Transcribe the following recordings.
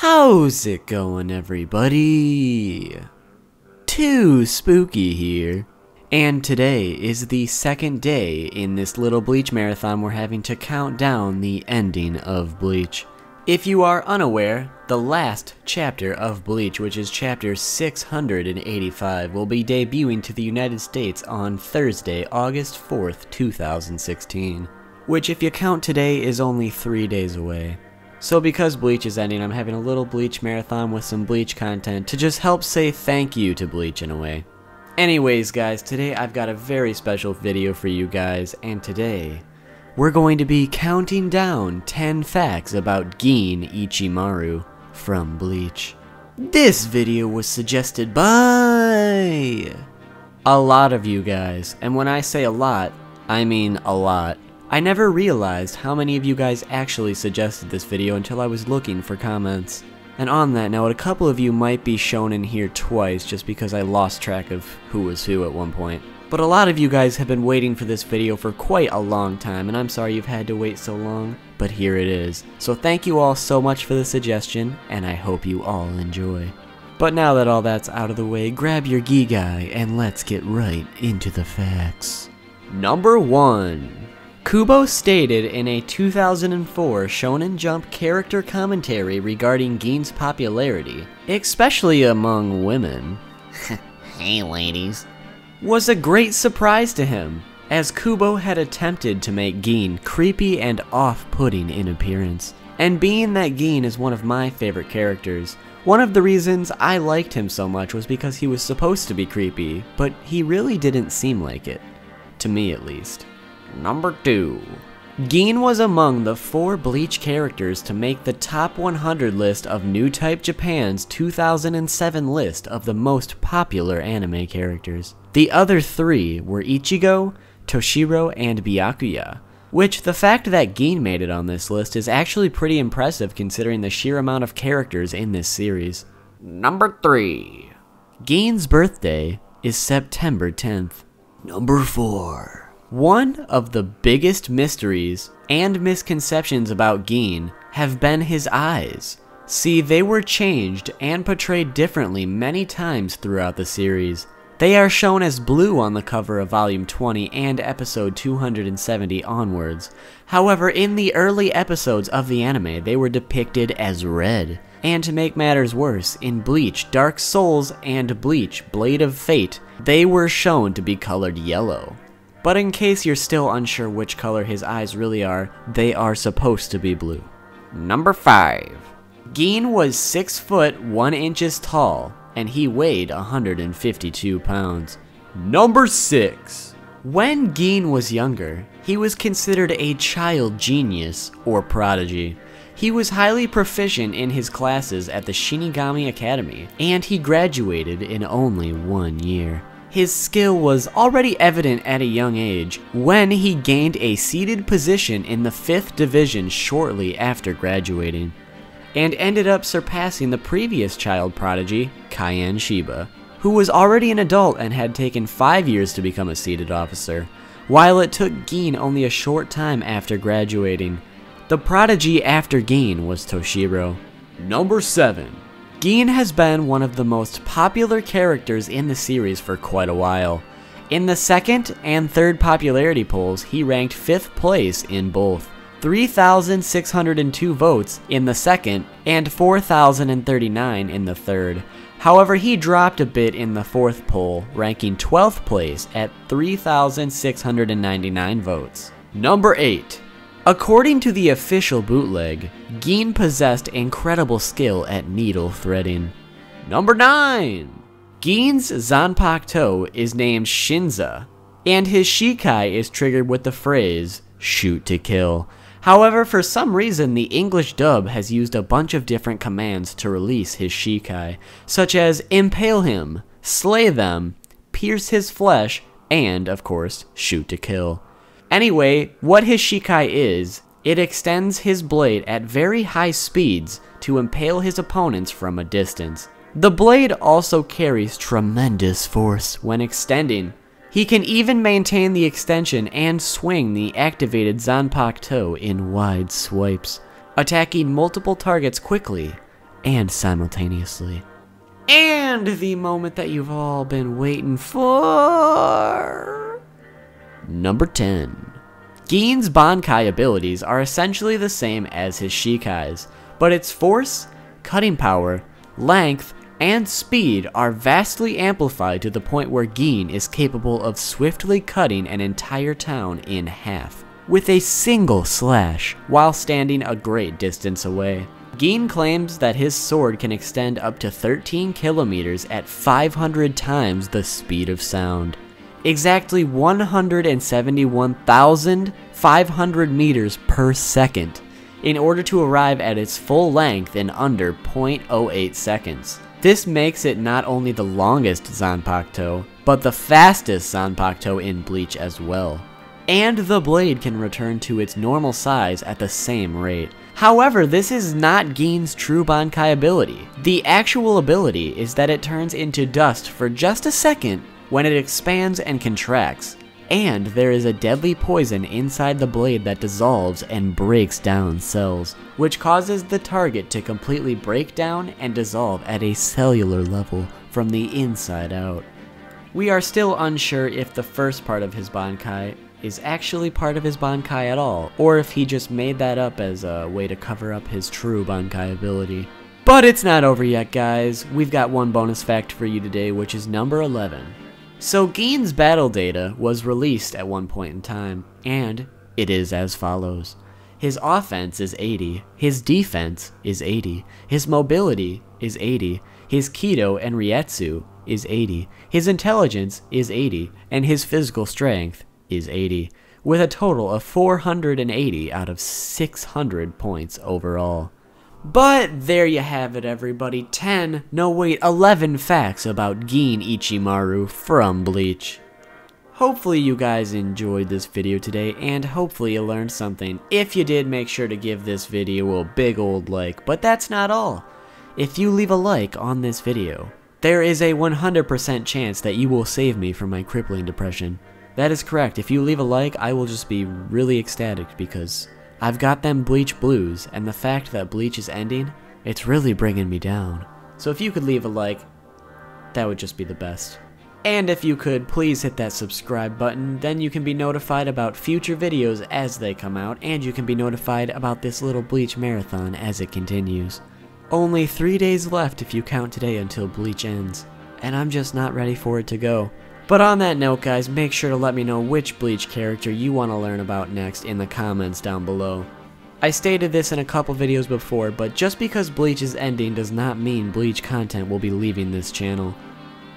How's it going, everybody? 2Spooky here. And today is the second day in this little Bleach marathon we're having to count down the ending of Bleach. If you are unaware, the last chapter of Bleach, which is chapter 685, will be debuting to the United States on Thursday, August 4th, 2016. Which, if you count today, is only three days away. So because Bleach is ending, I'm having a little Bleach marathon with some Bleach content to just help say thank you to Bleach in a way. Anyways guys, today I've got a very special video for you guys, and today we're going to be counting down 10 facts about Gin Ichimaru from Bleach. This video was suggested by a lot of you guys, and when I say a lot, I mean a lot. I never realized how many of you guys actually suggested this video until I was looking for comments. And on that note, a couple of you might be shown in here twice just because I lost track of who was who at one point. But a lot of you guys have been waiting for this video for quite a long time, and I'm sorry you've had to wait so long, but here it is. So thank you all so much for the suggestion, and I hope you all enjoy. But now that all that's out of the way, grab your Gigai and let's get right into the facts. Number 1. Kubo stated in a 2004 Shonen Jump character commentary regarding Gin's popularity, especially among women, Hey, ladies. was a great surprise to him, as Kubo had attempted to make Gin creepy and off-putting in appearance. And being that Gein is one of my favorite characters, one of the reasons I liked him so much was because he was supposed to be creepy, but he really didn't seem like it. To me at least. Number 2. Gin was among the four Bleach characters to make the top 100 list of Newtype Japan's 2007 list of the most popular anime characters. The other three were Ichigo, Toshiro, and Byakuya, which the fact that Gin made it on this list is actually pretty impressive considering the sheer amount of characters in this series. Number three. Gin's birthday is September 10th. Number 4. One of the biggest mysteries and misconceptions about Gin have been his eyes. See, they were changed and portrayed differently many times throughout the series. They are shown as blue on the cover of Volume 20 and Episode 270 onwards. However, in the early episodes of the anime, they were depicted as red. And to make matters worse, in Bleach Dark Souls and Bleach Blade of Fate, they were shown to be colored yellow. But in case you're still unsure which color his eyes really are, they are supposed to be blue. Number five. Gin was 6 foot 1 inches tall, and he weighed 152 pounds. Number 6. When Gin was younger, he was considered a child genius or prodigy. He was highly proficient in his classes at the Shinigami Academy, and he graduated in only one year. His skill was already evident at a young age when he gained a seated position in the 5th Division shortly after graduating, and ended up surpassing the previous child prodigy, Kaien Shiba, who was already an adult and had taken 5 years to become a seated officer, while it took Gin only a short time after graduating. The prodigy after Gin was Toshiro. Number 7. Gin has been one of the most popular characters in the series for quite a while. In the second and third popularity polls, he ranked 5th place in both. 3,602 votes in the second and 4,039 in the third. However, he dropped a bit in the fourth poll, ranking 12th place at 3,699 votes. Number 8. According to the official bootleg, Gin possessed incredible skill at needle threading. Number 9! Gin's Zanpakuto is named Shinso, and his Shikai is triggered with the phrase, shoot to kill. However, for some reason, the English dub has used a bunch of different commands to release his Shikai, such as impale him, slay them, pierce his flesh, and, of course, shoot to kill. Anyway, what his Shikai is, it extends his blade at very high speeds to impale his opponents from a distance. The blade also carries tremendous force when extending. He can even maintain the extension and swing the activated Zanpakuto in wide swipes, attacking multiple targets quickly, and simultaneously. And the moment that you've all been waiting for. Number 10. Gin's Bankai abilities are essentially the same as his Shikai's, but its force, cutting power, length, and speed are vastly amplified to the point where Gin is capable of swiftly cutting an entire town in half with a single slash while standing a great distance away. Gin claims that his sword can extend up to 13 kilometers at 500 times the speed of sound. Exactly 171,500 meters per second in order to arrive at its full length in under 0.08 seconds. This makes it not only the longest Zanpakuto, but the fastest Zanpakuto in Bleach as well. And the blade can return to its normal size at the same rate. However, this is not Gin's true Bankai ability. The actual ability is that it turns into dust for just a second when it expands and contracts, and there is a deadly poison inside the blade that dissolves and breaks down cells, which causes the target to completely break down and dissolve at a cellular level from the inside out. We are still unsure if the first part of his Bankai is actually part of his Bankai at all, or if he just made that up as a way to cover up his true Bankai ability. But it's not over yet, guys. We've got one bonus fact for you today, which is number 11. So Gin's battle data was released at one point in time, and it is as follows. His offense is 80, his defense is 80, his mobility is 80, his Kido and Reiatsu is 80, his intelligence is 80, and his physical strength is 80, with a total of 480 out of 600 points overall. But there you have it, everybody. 10, no wait, 11 facts about Gin Ichimaru from Bleach. Hopefully you guys enjoyed this video today, and hopefully you learned something. If you did, make sure to give this video a big old like, but that's not all. If you leave a like on this video, there is a 100% chance that you will save me from my crippling depression. That is correct, if you leave a like, I will just be really ecstatic because I've got them Bleach blues, and the fact that Bleach is ending, it's really bringing me down. So if you could leave a like, that would just be the best. And if you could, please hit that subscribe button, then you can be notified about future videos as they come out, and you can be notified about this little Bleach marathon as it continues. Only three days left if you count today until Bleach ends, and I'm just not ready for it to go. But on that note, guys, make sure to let me know which Bleach character you want to learn about next in the comments down below. I stated this in a couple videos before, but just because Bleach is ending does not mean Bleach content will be leaving this channel.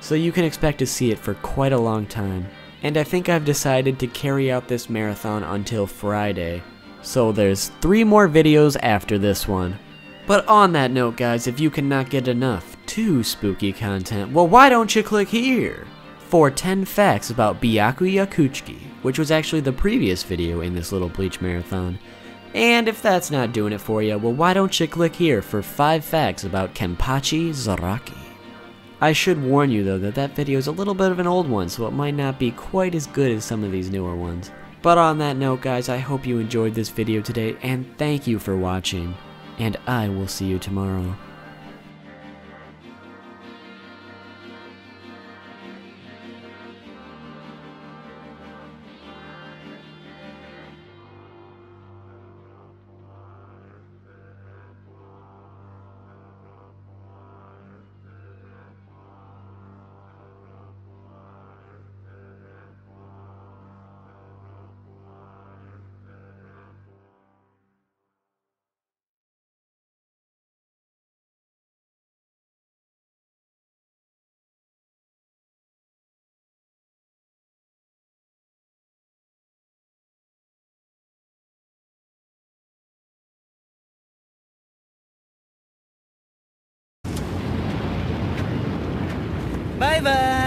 So you can expect to see it for quite a long time. And I think I've decided to carry out this marathon until Friday. So there's three more videos after this one. But on that note, guys, if you cannot get enough 2Spooky content, well, why don't you click here? For 10 facts about Byakuya Kuchiki, which was actually the previous video in this little Bleach marathon. And if that's not doing it for you, well why don't you click here for 5 facts about Kenpachi Zaraki. I should warn you though that that video is a little bit of an old one, so it might not be quite as good as some of these newer ones. But on that note guys, I hope you enjoyed this video today, and thank you for watching, and I will see you tomorrow. Bye bye!